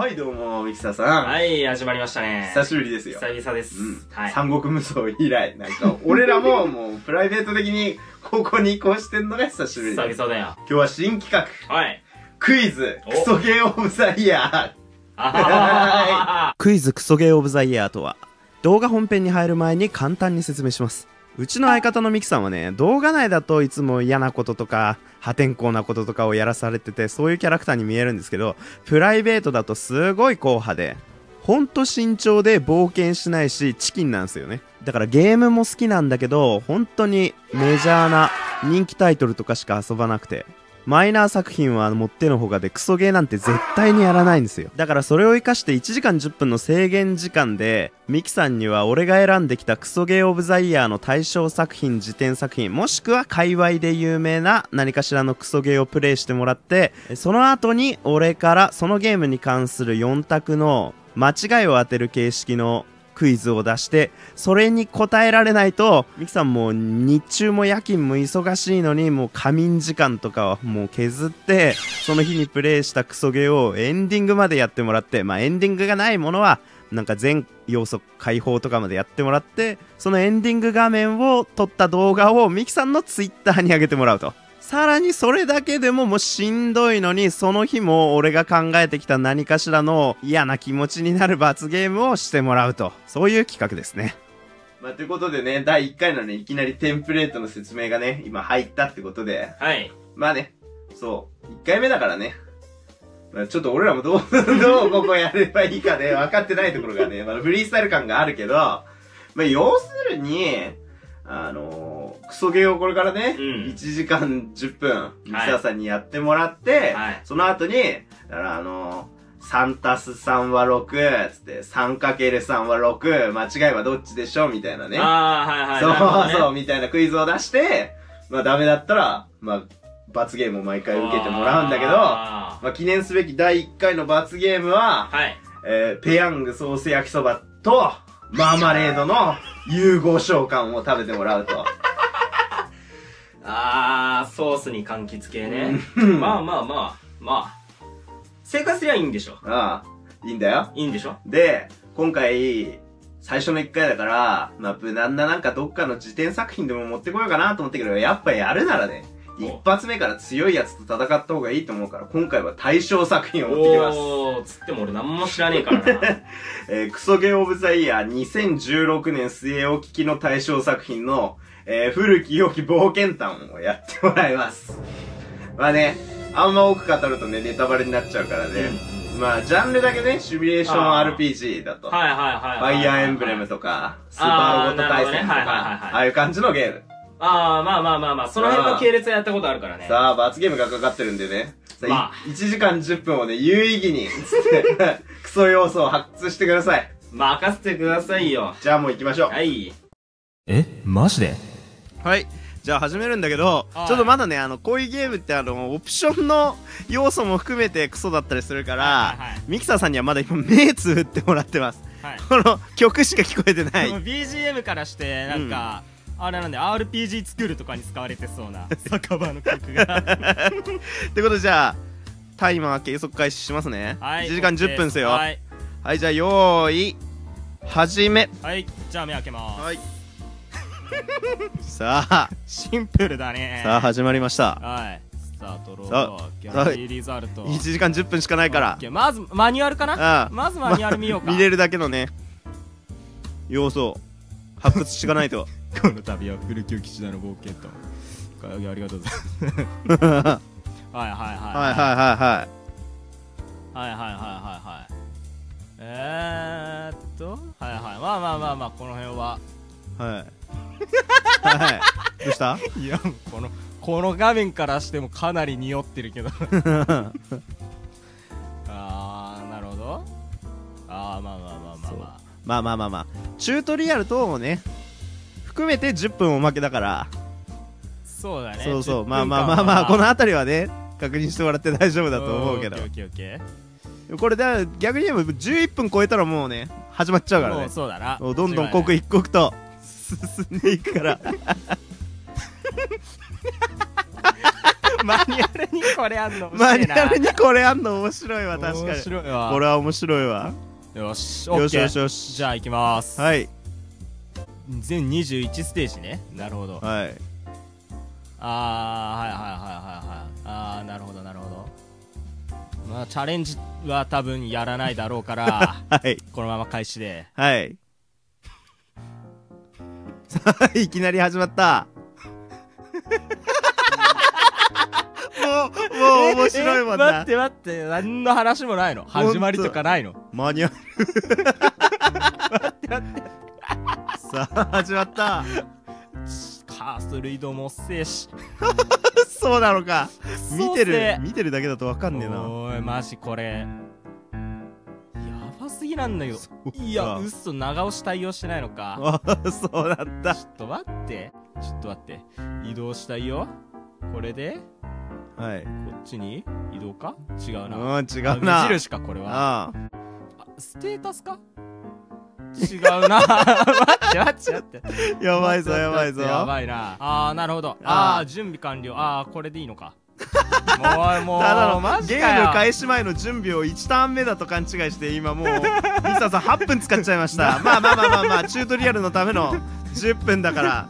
はい、どうも、ミキサーさん。はい、始まりましたね。久しぶりですよ。久々です。うん。はい。三国無双以来、なんか、俺らも もう、プライベート的に、ここに移行してんのが久しぶり久。々だよ。今日は新企画、はい。クイズ、おクソゲーオブザイヤー。クイズクソゲーオブザイヤーとは動画本編に入る前に簡単に説明しますうちの相方のミキさんはね動画内だといつも嫌なこととか破天荒なこととかをやらされててそういうキャラクターに見えるんですけどプライベートだとすごい硬派でほんと慎重で冒険しないしチキンなんですよね。だからゲームも好きなんだけど本当にメジャーな人気タイトルとかしか遊ばなくて。マイナー作品はもってのほかでクソゲーなんて絶対にやらないんですよ。だからそれを活かして1時間10分の制限時間でミキさんには俺が選んできたクソゲーオブザイヤーの対象作品辞典作品もしくは界隈で有名な何かしらのクソゲーをプレイしてもらってその後に俺からそのゲームに関する4択の間違いを当てる形式のクイズを出してそれに答えられないとミキさんもう日中も夜勤も忙しいのにもう仮眠時間とかはもう削ってその日にプレイしたクソゲーをエンディングまでやってもらってまあエンディングがないものはなんか全要素解放とかまでやってもらってそのエンディング画面を撮った動画をミキさんのツイッターに上げてもらうと。さらにそれだけでももうしんどいのにその日も俺が考えてきた何かしらの嫌な気持ちになる罰ゲームをしてもらうと。そういう企画ですね。まあ、ということでね、第1回のね、いきなりテンプレートの説明がね、今入ったってことで、はい。まあね、そう、1回目だからね、まあ、ちょっと俺らもどう、どうここやればいいかね、分かってないところがね、まあ、フリースタイル感があるけど、まあ、要するに、あのー、クソゲーをこれからね、うん1時間10分、ミキサーさんにやってもらって、はいその後に、だからあのー、3たす3は6、つって、3×3 は6、間違いはどっちでしょうみたいなね。ああ、はいはい。そうそう、みたいなクイズを出して、まあダメだったら、まあ、罰ゲームを毎回受けてもらうんだけど、あまあ記念すべき第1回の罰ゲームはー、はい。えー、ペヤングソース焼きそばと、マーマレードの融合召喚を食べてもらうと。あー、ソースに柑橘系ね。うんまあまあまあ、まあ。生活すりゃいいんでしょ。ああ、いいんだよ。いいんでしょで、今回、最初の1回だから、まあ、無難ななんかどっかの辞典作品でも持ってこようかなと思ったけど、やっぱやるならね、お一発目から強いやつと戦った方がいいと思うから、今回は対象作品を持ってきます。おー、つっても俺何も知らねえからな。えークソゲーオブザイヤー2016年末を聞きの対象作品の、えー古き良き冒険譚をやってもらいます。まあね、あんま多く語るとね、ネタバレになっちゃうからね。まあ、ジャンルだけね、シミュレーション RPG だと。はいはいはいフはい。ァイアーエンブレムとか、スーパーロボット対戦とか、はいああいう感じのゲーム。ああ、まあまあまあまあ、その辺の系列はやったことあるからね。さあ、罰ゲームがかかってるんでね。さあ、まあ1時間10分をね、有意義に、つって、クソ要素を発掘してください。任せてくださいよ。じゃあもう行きましょう。はい。えマジで？はいじゃあ始めるんだけどはいちょっとまだねあのこういうゲームってあのオプションの要素も含めてクソだったりするから、はいはいミキサーさんにはまだ今目つぶってもらってますはい。この曲しか聞こえてない BGM からしてなんか、あれなんで RPG 作るとかに使われてそうな 酒場の曲が。ってことでじゃあタイマー計測開始しますね、はい1時間10分ですよ。は、はいいじゃあよーい始め。はいじゃあ目開けます、はい。さあ。シンプルだね。さあ始まりました。はい。スタートローさドギあャラリーリザルト。1時間10分しかないから。まずマニュアルかな？ああまずマニュアル見ようか。見れるだけのね要素を発掘していかないとこの度は古き良き時代の冒険と。ありがとうございますはいはいはいはいはいはいはいはいはいはいはいはいえー、っとはいはいまあまあまあまあこの辺ははいはいどうしたいやこのこの画面からしてもかなり匂ってるけどあーなるほどあーまあまあまあまあまあまあまあまあまあチュートリアル等もね含めて10分おまけだから。そうだね。そうそう。10まあまあまあまあこの辺りはね確認してもらって大丈夫だと思うけど。これだ逆に言えば11分超えたらもうね始まっちゃうからね。ーもうそうだな。どんどん刻一刻と進んでいくから。マニュアルにこれあんの面マ白いな。ニュアルにこれあんの面白いわ確か面に白いわ。これは面白いわ。よしよしよしよよし。じゃあ行きます。はい全21ステージね。なるほど。はい。あーはいはいはいはいはい。あーなるほどなるほど。まあチャレンジは多分やらないだろうから はい。このまま開始で。はい。さ あいきなり始まった。もうもう面白いもん え待なって待って。何の話もないの。始まりとかないの。マニュアルさあ始まった。カーソル移動も遅えし。そうなのか。見てる見てるだけだとわかんねえな。おいマジこれ。やばすぎなんだけど。いや嘘長押し対応してないのか。あそうだったちょっと待って。ちょっと待って。移動したいよ。これで。はい。こっちに。移動か？違ううなん違うな。無印かこれは。あ。あステータスか？違うな。待って待って待って。あやばいぞやばいぞ。やばいな。あーなるほど。あー。あー準備完了。あーこれでいいのか。もうもう。ただのマジゲーム開始前の準備を1ターン目だと勘違いして今もうミサさん8分使っちゃいました。まあまあまあまあまあチュートリアルのための10分だから。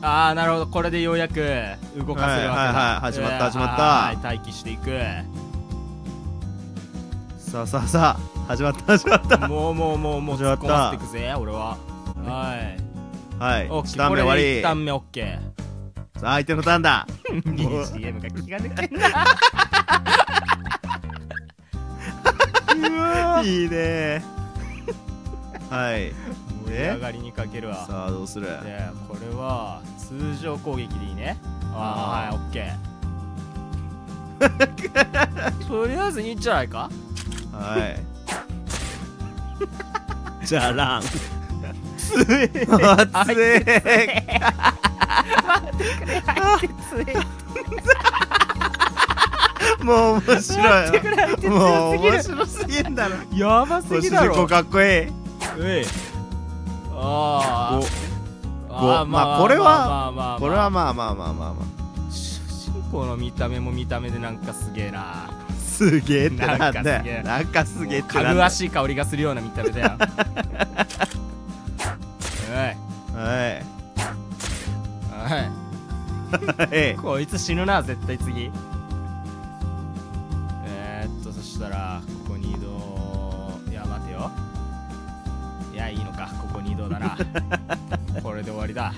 ああなるほど。これでようやく動かせるわけだ、はいはいはい始まったえー始まった。はい待機していく。さあさあさあ始まった始まった。もうもうもうもう始まった。突っていくぜ俺は。はい。はい。オッ1ケーこれターン目終わりで一旦目オッケさあ相手のターンだ。ー BGM が気が抜けんな。いいね。はい。盛り上がりにかけるわ。さあどうする？でこれは通常攻撃でいいね。ああはいオッケー。とりあえずいいんじゃないか？はいじゃあランつえあつえもう面白い。もう面白すぎんだろやばす主ぎだろ人公かっこいいえいあごあまあこれはこれはまあまあまあまあま主人公の見た目も見た目でなんかすげえな。あすげえってなんなんかすげえ。だよなんかすげえ。ってかぐわしい香りがするような見た目だよ。おい。はい。おはいい。こいつ死ぬな絶対次。えー、っとそしたらここに移動。いや待てよ。いやいいのか。ここに移動だな。これで終わりだ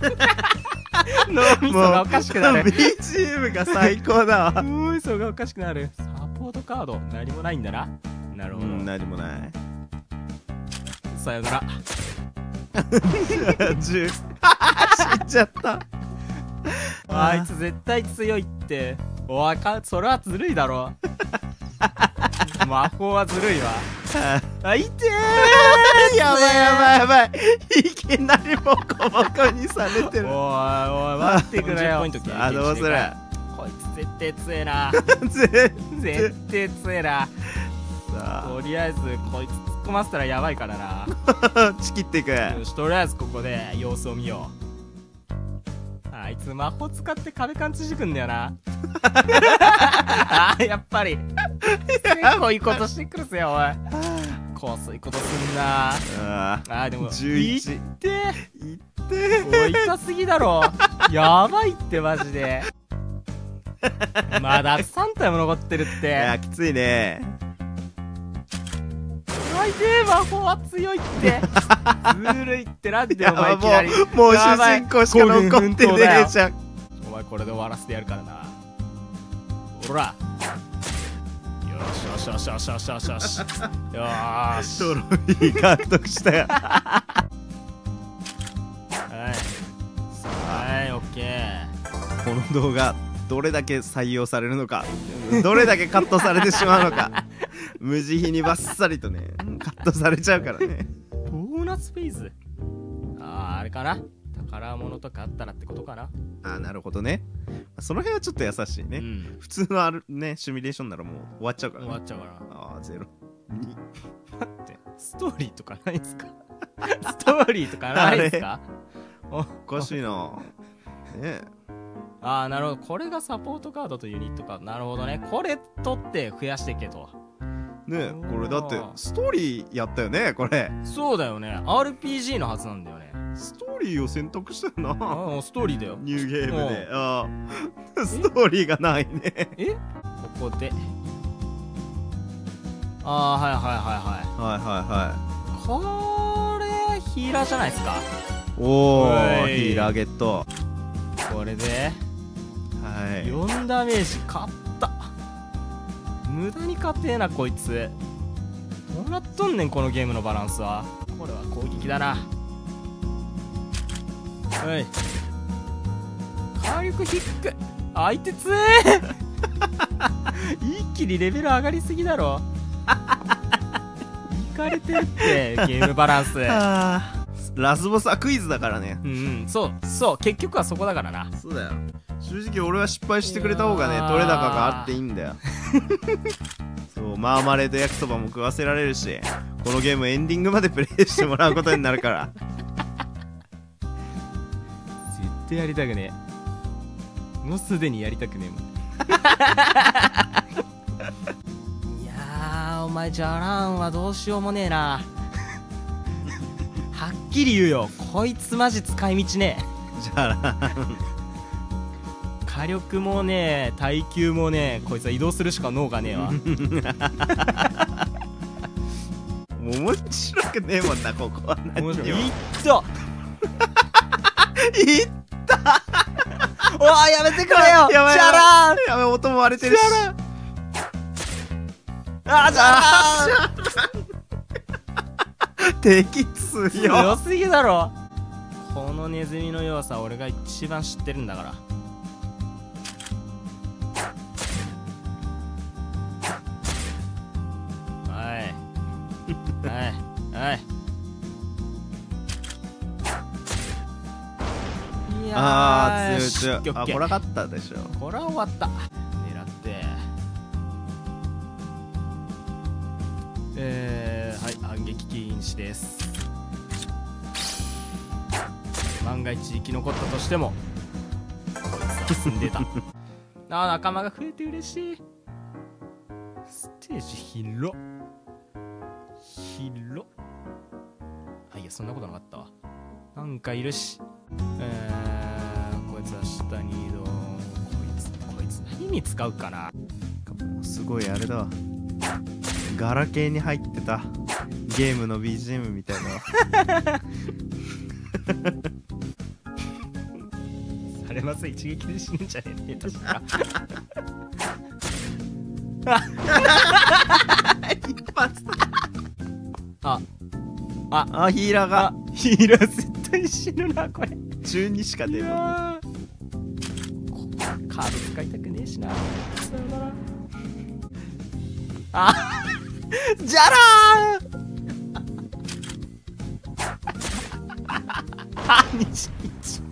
脳みそがおかしくなる BGM が最高だわ。脳みそがおかしくなる。サポートカード何もないんだな。なるほど、うん何もない。さよなら。10死んじゃった。あいつ絶対強いって。おいかそれはずるいだろ。魔法はずるいわあいて やばいやばいやばい。いきなりボコボコにされてーる。おいおい待ってくれよ。40ポイント経験あどうする？こいつ絶対強えな。ぜ絶対強えな。さとりあえずこいつ突っ込ませたらやばいからな。あちきっていく。よしとりあえずここで様子を見よう。あいつ魔法使って壁感知してくんだよな。あーやっぱり。結構いいことしてくるぜおいこうそういうことすんな。ああーでも11いって。いって。おい痛すぎだろ。やばいってマジで。まだ3体も残ってるっいてやきついね。最低魔法は強いって。ずるいってなんでお前いきなり。やもうもう主人公しか残ってねえじゃん。お前これで終わらせてやるからな。ほらよしよしよしよしよしよし よーし。トロフィー獲得したよ。はい。はいオッケー。この動画どれだけ採用されるのか。どれだけカットされてしまうのか。無慈悲にバッサリとねカットされちゃうからね。ボーナスフェーズ？あーあれかな？宝物とかあったらってことかな。あなるほどね。その辺はちょっと優しいね、うん。普通のあるねシミュレーションならもう終わっちゃうから、ね、終わっちゃうから。ああゼロ。待ってストーリーとかないんすか？ストーリーとかないんすか？おおかしいな。ね。ああなるほど。これがサポートカードとユニットか。なるほどね。これ取って増やしていけと。ねこれだってストーリーやったよねこれ。そうだよね。RPG のはずなんだよねストーリーを選択したよなああストーリーだよ。ニューゲームで。ああ。ストーリーがないね。え？ここで。ああはいはいはいはい。はいはいはこれヒーラーじゃないですか？いおおヒーラーゲット。これで。はい。4ダメージ勝った。無駄に勝てえなこいつ。どうなっとんねんこのゲームのバランスは。これは攻撃だなはい。火力低く相手強え。一気にレベル上がりすぎだろ。いかれてるってゲームバランス。ラスボスはクイズだからね。うんうん。そうそう。結局はそこだからな。そうだよ。正直俺は失敗してくれた方がね取れ高があっていいんだよ。そうマーマレード焼きそばも食わせられるしこのゲームエンディングまでプレイしてもらうことになるから絶対やりたくねえ。もうすでにやりたくねえもん。いやーお前じゃらんはどうしようもねえな。はっきり言うよ。こいつマジ使い道ねえ。じゃあ火力もねえ耐久もねえ。こいつは移動するしか脳がねえわ。面白くねえもんなここは。何面白いにもいったいっおい やめてくれよ。やばいやばいじゃらんやべ音も割れてるし。あじゃらん敵強強すぎだろ。このネズミの弱さ俺が一番知ってるんだから。はい。はい。はいやあーー強い強い。あこれ勝ったでしょ。これは終わった。狙って。えー、はい反撃禁止です。万が一生き残ったとしてもこいつは死んでた。あー仲間が増えて嬉しい。ステージ広っ。広っ。あいやそんなことなかったわ。なんかいるし。えー、こいつは下に移動。こいつこいつ何に使うかな。すごいあれだわ。ガラケーに入ってた。ゲームの BGM みたいな されます？一撃で死ぬんじゃねえ。下手したら一発あ。あ。ヒーラーが。あヒーラー絶対死ぬなこれ。中2しか出いるもんやーこカード使いたくねえしな。さよなら。あじゃらー あ日日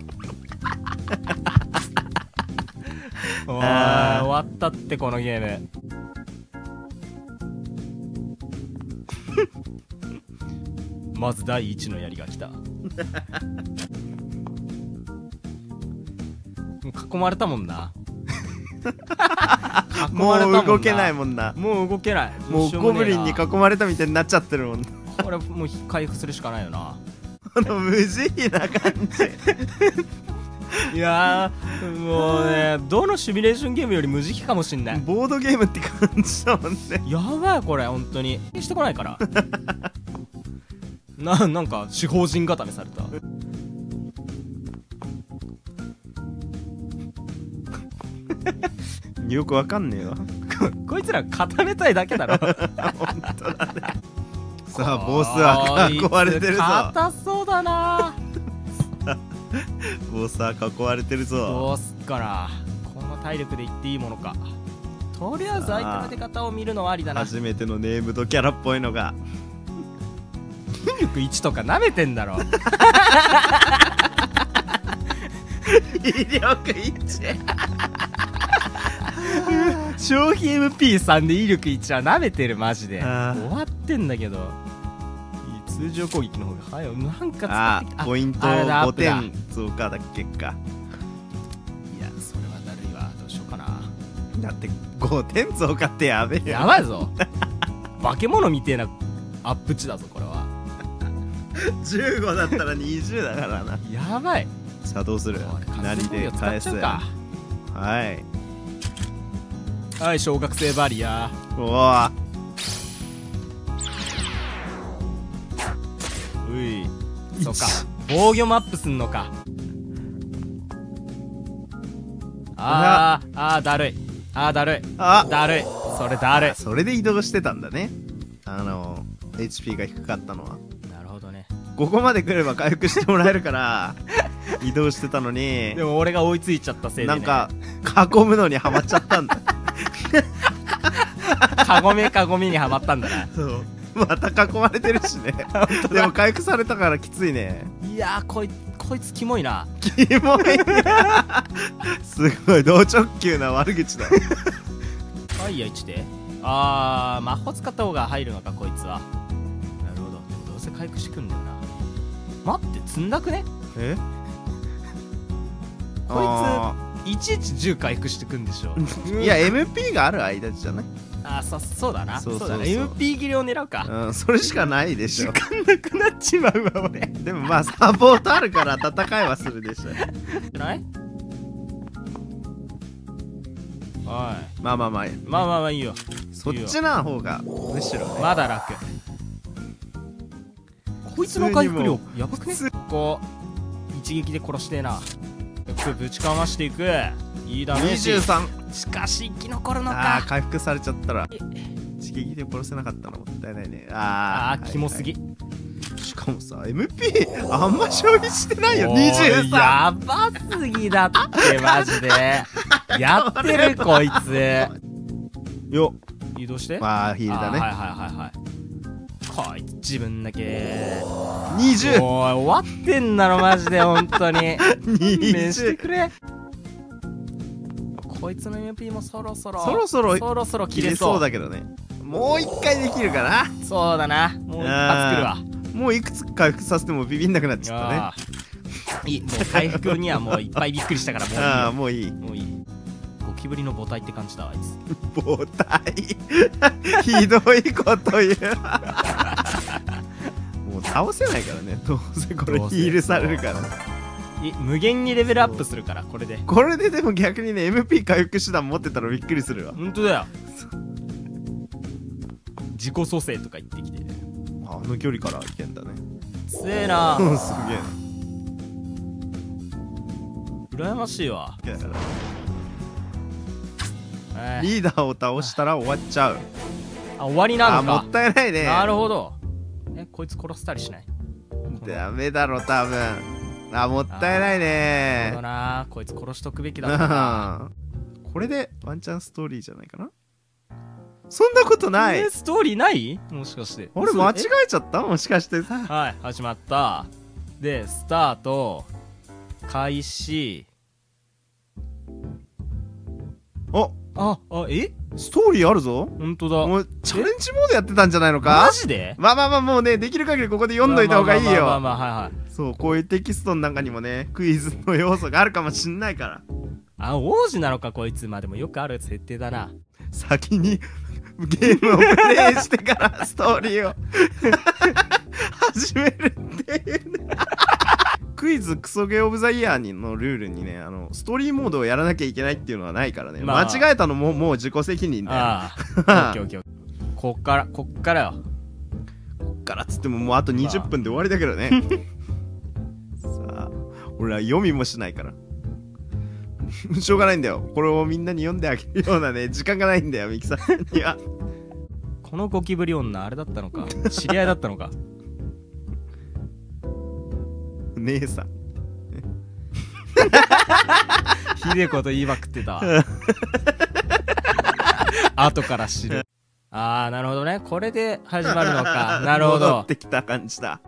お終わったってこのゲーム。まず第一の槍が来た。囲まれたもんな。囲もう動けないもんな。もう動けない。もうゴブリンに囲まれたみたいになっちゃってるもんこれもう回復するしかないよな。この無慈悲な感じ。いやーもうねどのシミュレーションゲームより無慈悲かもしんない。ボードゲームって感じだもんね。やばいこれ本当にしてこないから。ななんか司法人固めされたよくわかんねえわ。こ こいつら固めたいだけだろ。さあボスは囲われてるぞ。硬そうだな。ボスは囲われてるぞ。どうすっかなこの体力でいっていいものか。とりあえず相手の出方を見るのはありだな。初めてのネームドキャラっぽいのが。筋力1とか舐めてんだろ。威力1消費 MP3 で威力1は舐めてるマジで。終わってんだけど。通常攻撃の方が早い。なんか使あっポイントあれだア5ップだ。点増加だっけか。いやそれはだるいわ。どうしようかな。だって5点増加ってやべえやばいぞ。化け物みてえなアップ値だぞこれは。15だったら20だからな。やばい。さあどうする？何で返す？はいはい小学生バリア。おおうい。そうか。防御マップすんのか。あーあーだるい。あーだるい。あ。だるい。それだるい。それで移動してたんだね。あの HP が低かったのは。なるほどね。ここまで来れば回復してもらえるから 移動してたのに。でも俺が追いついちゃったせいで、ね、なんか囲むのにはまっちゃったんだカゴメカゴメにはまったんだな。そう。また囲まれてるしね。でも回復されたからきついね。いやーこいこいつキモいな。キモい すごい同直球な悪口だ。ファイヤー1であー魔法使った方が入るのかこいつは。なるほど。でもどうせ回復してくんだよな。待って積んだくね？え？こあいついちいち10回復してくんでしょ。ー いや MP がある間じゃない？あそそうだな。そそうそう。そううだな MP 切れを狙うか。うんそれしかないでしょ。なくなっちまうわ俺。でもまあサポートあるから戦いはするでしょ。じゃない？はい。まあまあまあ。まあまあまあいいよ。そっちな方がむしろね。まだ楽。こいつの回復量やばくね？こう一撃で殺してえな。よくぶちかましていくいいダメージ23しかし生き残るのああか回復されちゃったら。一撃で殺せなかったのもったいないね。ああーキモすぎ、はいはいしかもさ MP あんま消費してないよおー23やばすぎだってマジで。やってるこいつ。よ。移動して。まあヒールだね。はいはいはいはい。こいつ自分だけ。20おい終わってんだろマジで本当に。勘弁して20くれこいつの MP もそろそろそろそろそろそろ切切れそううだけどね。もう一回できるかな。そうだな。もう一発来るわ。もういくつ回復させてもビビんなくなっちゃったね。いい。もう回復にはもういっぱいびっくりしたからもういいああよもういい。もういい。ゴキブリの母体って感じだわあいつ。母体？ひどいこと言う。もう倒せないからね。どうせこれヒールされるから。い無限にレベルアップするからこれで。これででも逆にね MP 回復手段持ってたらびっくりするわ。本当だよ。自己蘇生とか言ってきて。あの距離からいけんだね。強えな。う んすげえ。羨ましいわ。リーダーを倒したら終わっちゃう。あ終わりなあものかったいないね。なるほど。えこいつ殺したりしない？ダメだろ多分あもったいないそうねだな。こいつ殺しとくべきだったな。うん。これでワンチャンストーリーじゃないかな？そんなことない。えーストーリーない？もしかして。俺間違ええちゃった？もしかして。さはい始まった。でスタート。開始。お。ああえ？ストーリーあるぞ。本当だ。もうチャレンジモードやってたんじゃないのマかジで？まあまあまあもうねできる限りここで読んどいた方がいいよ。まあまあはいはいそうこういうテキストの中にもねクイズの要素があるかもしんないから。あ王子なのかこいつ。まあでもよくある設定だな。先にゲームをプレイしてからストーリーを。始めるっていうね。クイズクソゲーオブザイヤーにのルールにねあのストーリーモードをやらなきゃいけないっていうのはないからね、まあ。間違えたのももう自己責任だよ。こっからこっからよ。からっつってももうあと20分で終わりだけどね 俺ら読みもしないから。しょうがないんだよ。これをみんなに読んであげるようなね時間がないんだよミキさんには。このゴキブリ女あれだったのか？知り合いだったのか？姉さん。ひでえこと言いまくってた。わ 後から知る。ああなるほどね。これで始まるのか。なるほ戻どってきた感じだ。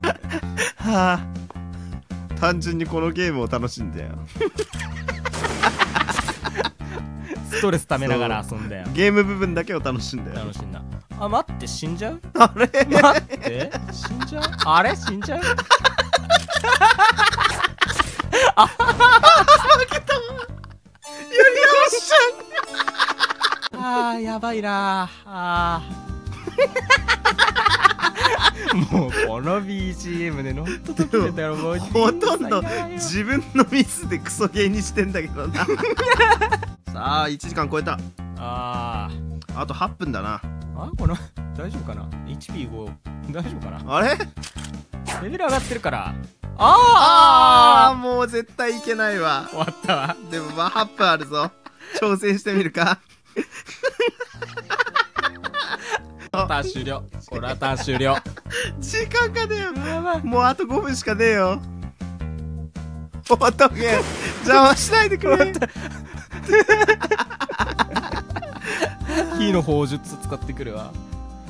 はあ単純にこのゲームを楽しんだよストレス溜めながら遊んだよゲーム部分だけを楽しんだよ楽しんだ。あ待って死んじゃう？あれ？待って？死んじゃう？あれ？死んじゃう？あーやばいなあーもうこの BGM でノットときてたらもうほとんど自分のミスでクソゲーにしてんだけどな。さあ1時間超えた。あー。あと8分だな。あこの大丈夫かな ?HP5 大丈夫かな？あれ？レベル上がってるから。あああもう絶対いけないわ。あ終わったわ。でもまあ8分あるぞ。挑戦してみるかターン終了。これはターン終了。時間がねえよもうあと5分しかねえよ。おっとけ邪魔しないでくれ。火の砲術使ってくるわ。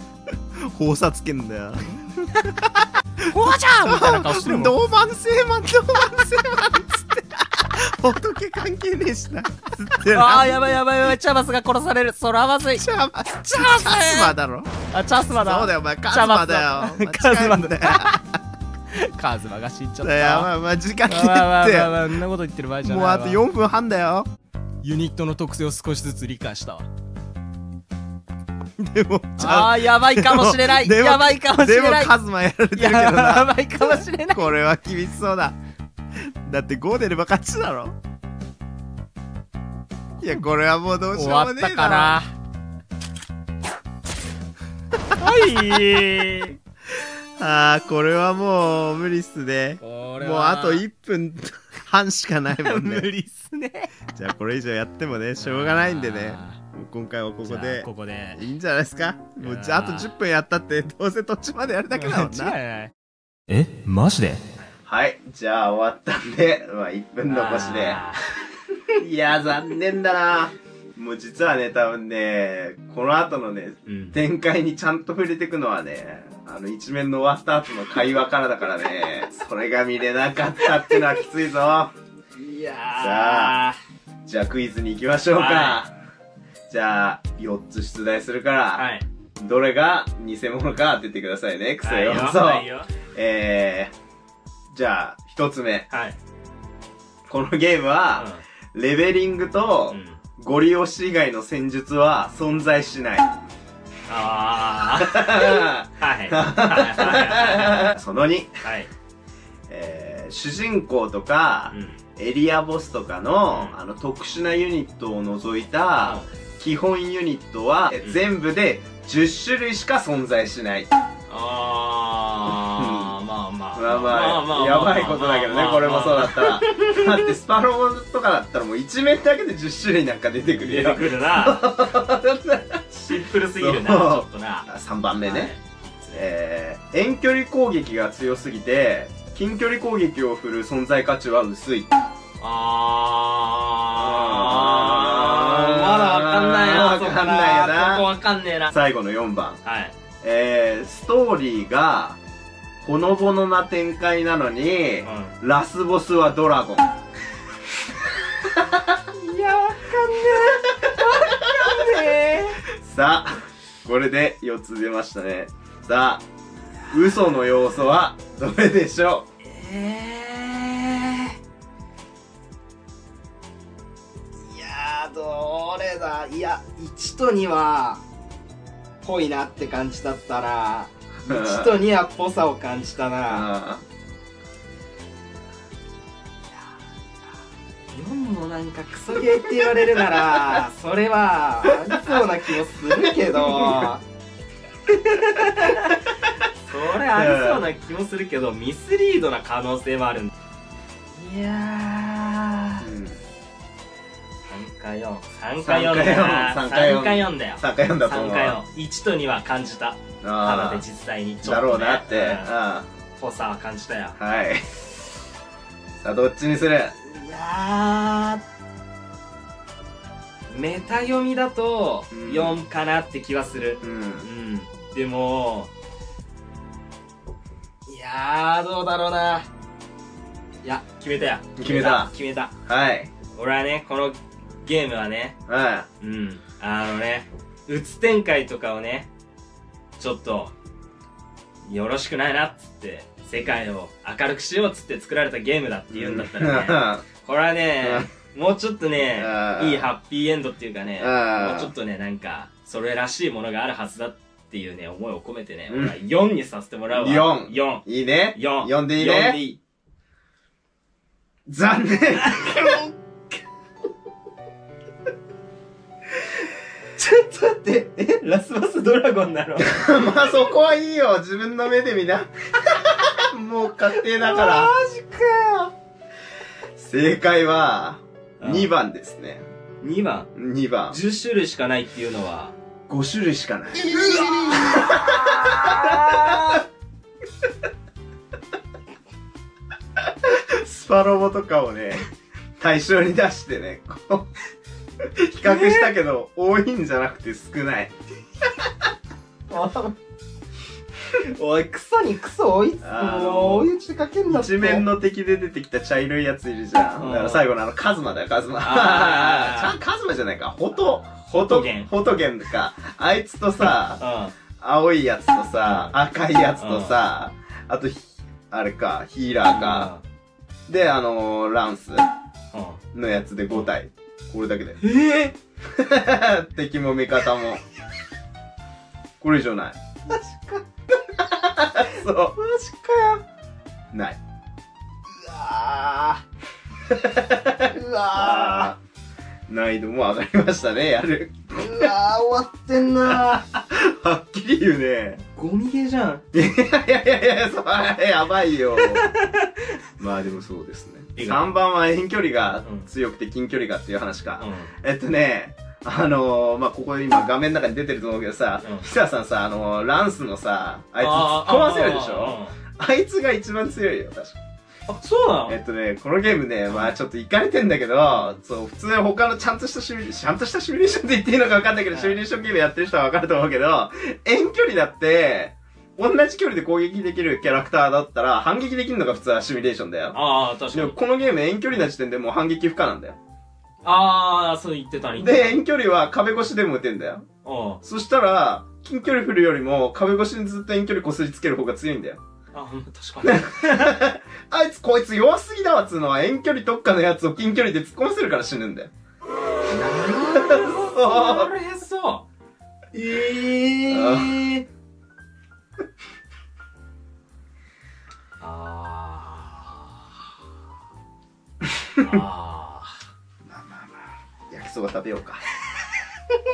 放射つけんだよ。ほわじゃーみたいな顔してるもん。同番性マン同番性マンつって 仏関係ねえしな。ああやばいやばいやばい。チャバスが殺される。そらまずい。チャマチャバス。チャスマだろ。あチャスマだ。そうだよお前。カズマだよ。チャバスだよ。カズマが死んじゃった。いやまあまあ時間切まあまあまあってまあまあそんなこと言ってる場合じゃないわもうあと4分半だよユニットの特性を少しずつ理解したわでもちあゃーやばいかもしれないでもやばいかもしでもれないカズマやられてるけどやなばいかもしれないこれは厳しそうだだって5出れば勝ちだろ。いやこれはもうどうしようもねえだろかなはい。あーこれはもう無理っすね。これもうあと1分半しかないもん無ね理っすね。じゃあこれ以上やってもねしょうがないんでね。もう今回はここで。ここで。いいんじゃないですか？もうじゃああと10分やったってどうせ途中までやるだけだもんな。ないえ？マジで？はい。じゃあ終わったんで、まあ1分残しで。あ いや、残念だな。もう実はね、多分ね、この後のね、ーうん展開にちゃんと触れていくのはね、あの一面の終わった後の会話からだからね、それが見れなかったってのはきついぞ。いやさあじゃあクイズに行きましょうか。はじゃあ、4つ出題するから、はいどれが偽物か当ててくださいね。クソはいよ。はいよえー、じゃあ、1つ目。はい。このゲームは、レベリングとうん。うんゴリ押し以外の戦術は存在しない。ああ はい。その2、はい。えー、主人公とか、うん。エリアボスとかの、うん。あの特殊なユニットを除いた、基本ユニットは、全部で10種類しか存在しない。ああまあまあ。まあまあ、やばいことだけどね、これもそうだったら。だってスパロボとかだったらもう一面だけで10種類なんか出てくるよ。出てくるな。シンプルすぎるなちょっとな。3番目ね。えー、遠距離攻撃が強すぎて、近距離攻撃を振る存在価値は薄い。あー。まだわかんないなわかんないよな。そこわかんねえな。最後の4番。はい。えー、ストーリーが、ほのぼのな展開なのに、うラスボスはドラゴン。いやわかんね。えわかんね。さあ、これで4つ出ましたね。さあ、嘘の要素はどれでしょええいやーどれだ？いや1と2はぽいなって感じだったな1と2はぽさを感じたな。あ4もなんかクソゲーって言われるならそれはありそうな気もするけど。それありそうな気もするけどミスリードな可能性もあるんだ。いやー。うん。3か4 3か4だ3 3かか4 4だよ。3か4だと思3う。か4 1と2は感じた。ただあで実際にちょっと、ね、ろうなって。うん。あぽさは感じたよ。あ。はい。さあ、どっちにする？いやーメタ読みだとうん。4かなって気はする。うん。うん、でもいやーどうだろうな。いや決めたよ。決めた。決めた。はい。俺はねこのゲームはねはうんあのねうつ展開とかをねちょっと、よろしくないなっつって、世界を明るくしようっつって作られたゲームだって言うんだったらね、これはね、もうちょっとねう、んいいハッピーエンドっていうかね、うんもうちょっとね、なんか、それらしいものがあるはずだっていうね、思いを込めてね、うん俺は4にさせてもらうわ。4 4。いいね。4。4でいい4でね。いい。残念。ちょっと待って、え？ラスボスドラゴンなの？まあそこはいいよ。自分の目で見な。もう確定だから。ジか正解は、うん2番ですね。2番？2番。10種類しかないっていうのは、5種類しかない。スパロボとかをね、対象に出してね、こう、比較したけど、多いんじゃなくて少ない。おい、クソにクソ追いつあーもう追い打ちかけんなって。一面の敵で出てきた茶色いやついるじゃん。うんだから最後のあの、カズマだよ、カズマ。ん、カズマじゃないか。ホト、ホトゲンホトゲンか。あいつとさ、う青いやつとさ、赤いやつとさ、あとひ、あれか、ヒーラーか。で、あのー、ランスん。のやつで5体。これだけで。ええ 敵も味方も。これ以上ない。マジか。そう。マジかよ。ない。うわー。うわ難易度も上がりましたね、やる。ー。うわー、終わってんなはっきり言うね。ゴミゲーじゃん。いやいやいやいや、それやばいよ。まあでもそうですね。いいか3番は遠距離がうん強くて近距離がっていう話か。うえっとね、あのー、まあ、ここ今画面の中に出てると思うけどさうん、さんさ、あのー、ランスのさ、あいつ突っ込ませるでしょ？ああいつが一番強いよ、確か。ーあ、そうなの？えっとね、このゲームね、まあちょっといかれてんだけど、そう、普通他のちゃんとしたシミュレーション、ちゃんとしたシミュレーションって言っていいのか分かんないけど、はいシミュレーションゲームやってる人は分かると思うけど、遠距離だって、同じ距離で攻撃できるキャラクターだったら、反撃できるのが普通はシミュレーションだよ。ああ、確かに。でもこのゲーム遠距離な時点でもう反撃不可なんだよ。ああ、そう言ってたね。で、遠距離は壁越しでも撃てんだよ。うん。そしたら、近距離振るよりも壁越しにずっと遠距離こすりつける方が強いんだよ。あ、うん確かに。あいつこいつ弱すぎだわっつうのは遠距離特化のやつを近距離で突っ込ませるから死ぬんだよ。それそう。ええー。あー。あまあまあまあ、焼きそば食べようか。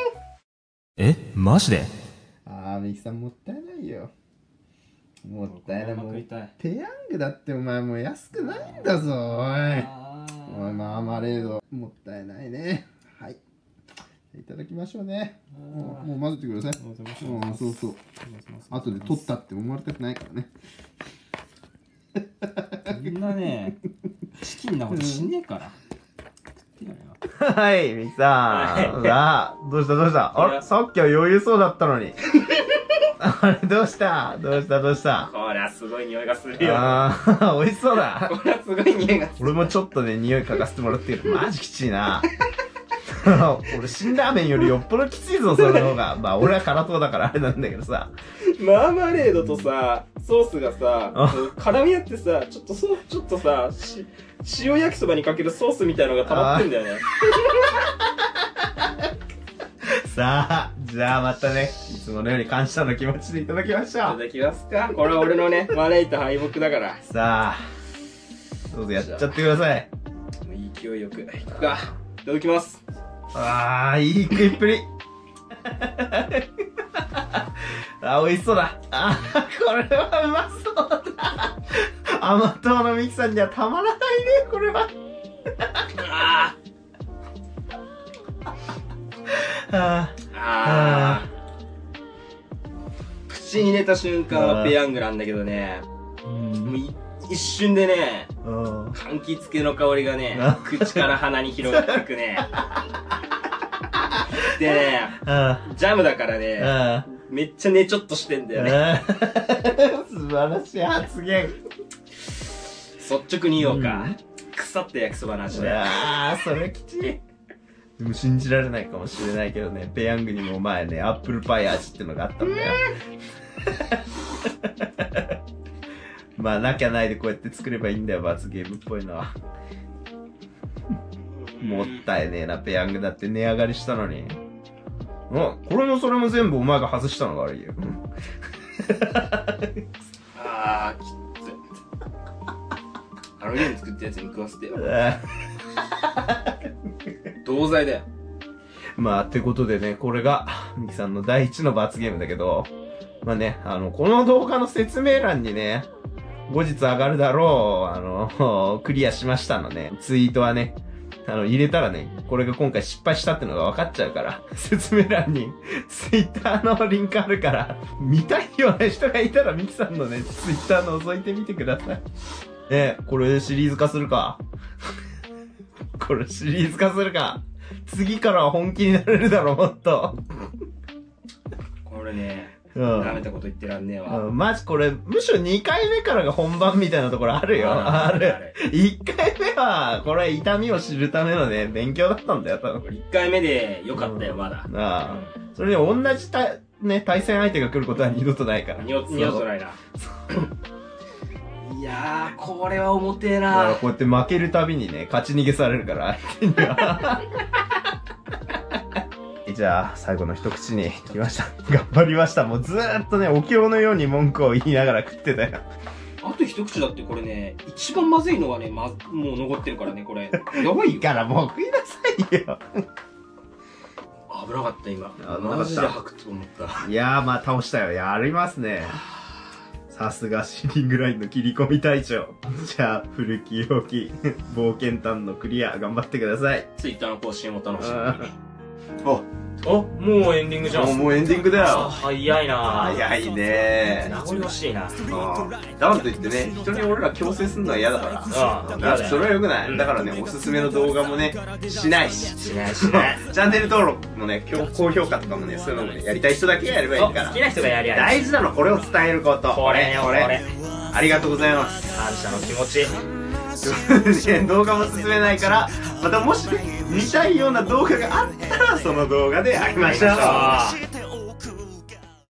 え？マジで？あー、ミキさんもったいないよ。もっー。食いたい。ペヤングだってお前もう安くないんだぞ、おい。おい、マーマレード。もったいないね。はい。いただきましょうね。もうもう混ぜてください。うん、そうそう。後で取ったって思われたくないからね。みんなね、チキンなことしねえから。はい、ミキさん。さあ、どうしたどうした？あれさっきは余裕そうだったのに。あれ、どうした？どうした？どうした？こりゃすごい匂いがするよ。あー、美味しそうだ。こりゃすごい匂いがする。俺もちょっとね、匂い嗅がせてもらってるマジきちいな。俺、辛ラーメンよりよっぽどきついぞ、その方が。まあ、俺は辛党だからあれなんだけどさ。マーマレードとさ、ソースがさ、あ絡み合ってさ、ちょっとそう、ちょっとさ、し塩焼きそばにかけるソースみたいのが溜まってんだよね。さあ、じゃあまたね、いつものように感謝の気持ちでいただきましょう。いただきますかこれは俺のね、招いた敗北だから。さあ、どうぞやっちゃってください。勢いよく、いくか。いただきます。ああ、いい食いっぷり。あ、美味しそうだ。あーこれはうまそうだ。甘党のミキさんにはたまらないね、これは。ああ。口に入れた瞬間はペヤングなんだけどね、ーもうい一瞬でね、うん。うん。柑橘系の香りがねあ、口から鼻に広がってくね。でね、あジャムだからね、あ。めっちゃねちょっとしてんだよね。あ 素晴らしい発言。率直に言おうか。腐った焼きそばの味だよ。ああ、それきちい。でも信じられないかもしれないけどね、ペヤングにも前ね、アップルパイ味ってのがあったんだよ。まあ、なきゃないでこうやって作ればいいんだよ、罰ゲームっぽいのは。もったいねえな、ペヤングだって値上がりしたのに。あ、これもそれも全部お前が外したのが悪いよ。あー、きっつい。あのゲーム作ったやつに食わせてよ。同罪だよ。まあ、ってことでね、これが、ミキさんの第一の罰ゲームだけど、まあね、あの、この動画の説明欄にね、後日上がるだろう、あの、クリアしましたのね、ツイートはね、あの、入れたらね、これが今回失敗したってのが分かっちゃうから、説明欄にツイッターのリンクあるから、見たいような人がいたらミキさんのね、ツイッター覗いてみてください。え、これシリーズ化するか？これシリーズ化するか？次からは本気になれるだろう、もっと。これね、うん。舐めたこと言ってらんねえわ。うん、マジこれ、むしろ2回目からが本番みたいなところあるよ。ある。1回目は、これ痛みを知るためのね、勉強だったんだよ、多分。1回目でよかったよ、まだ。ああ。それで同じた、ね、対戦相手が来ることは二度とないから。二度二度とないな。いやー、これは重てえだからなこうやって負けるたびにね、勝ち逃げされるから、相手には。じゃあ、最後の一口に来ました。頑張りました。もうずーっとね、お経のように文句を言いながら食ってたよ。あと一口だってこれね、一番まずいのがね、ま、もう残ってるからね、これ。やばいよ。からもう食いなさいよ。危なかった、今。マジで吐くと思った。いやー、まあ倒したよ。やりますね。さすがシリングラインの切り込み隊長。じゃあ、古き良き冒険探のクリア頑張ってください。ツイッターの更新をお楽しみに。お、お、もうエンディングじゃん。もうもうエンディングだよ。早いな早いね名残惜しいな。うんだからといってね、人に俺ら強制するのは嫌だから。ああ、だからそれは良くない。うんだからね、おすすめの動画もね、しないし。しないしない。チャンネル登録もね、高評価とかもね、そういうのもね、やりたい人だけがやればいいからお好き。な人がやり。大事なの、これを伝えること。これよ、これ。ありがとうございます。感謝の気持ち。ね動画も進めないから、またもし、見たいような動画があったら、その動画で。会いましょう